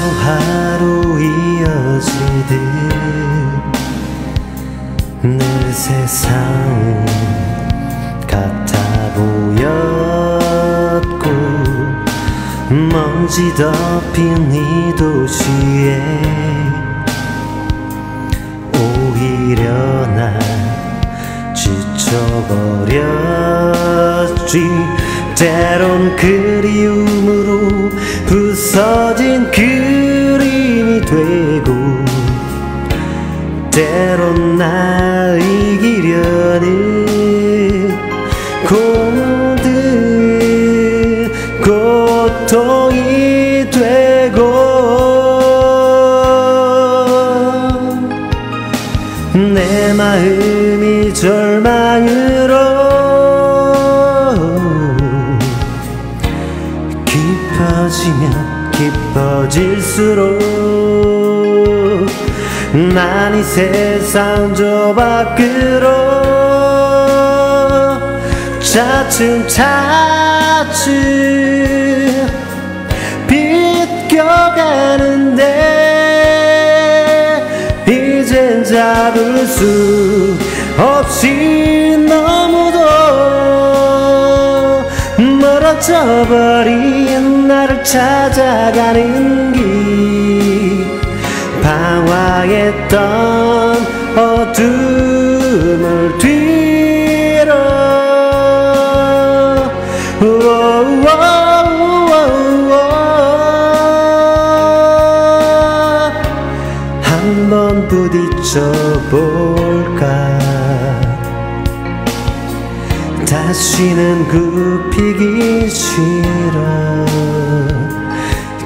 하루하루 이어지듯 늘 세상은 같아 보였고 먼지 덮인 이 도시에 오히려 난 지쳐버렸지 때론 그리움으로 부서진 그림이 되고 때론 날 이기려는 고문들 고통이 되고 내 마음이 절망으로 깊어지면 깊어질수록 난 이 세상 저 밖으로 차츰 차츰 비껴가는데 이젠 잡을 수 없이 너무도 멀어져 버린 나를 찾아가는 길. 방황했던 어둠을 뒤로. 한번 부딪혀 볼까 다시는 굽히기 싫어.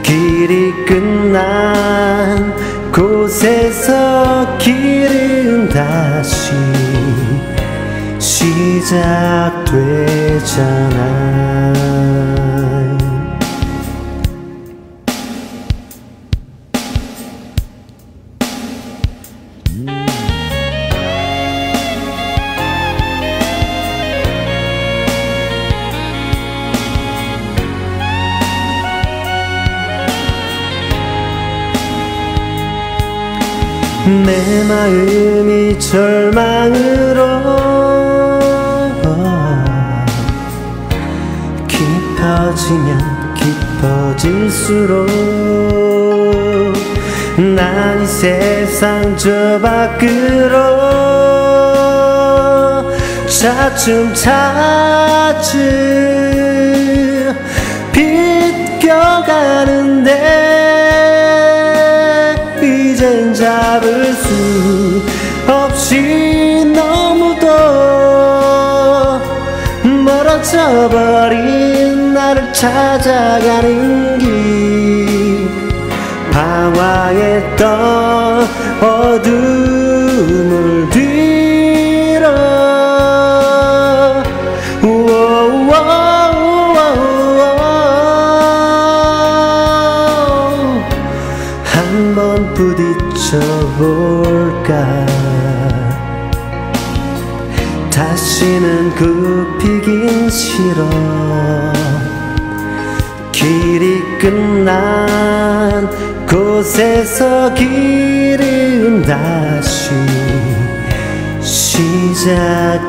길이 끝난 곳에서 길은 다시 시작되잖아 내 마음이 절망으로 깊어지면 깊어질수록 난 이 세상 저 밖으로 차츰 차츰 잡을 수 없이 너무도 멀어져 버린 나를 찾아가는 길. 방황했던 어둠을 한번 부딪혀 볼까? 다시는 굽히긴 싫어. 길이 끝난 곳에서 길은 다시 시작되잖아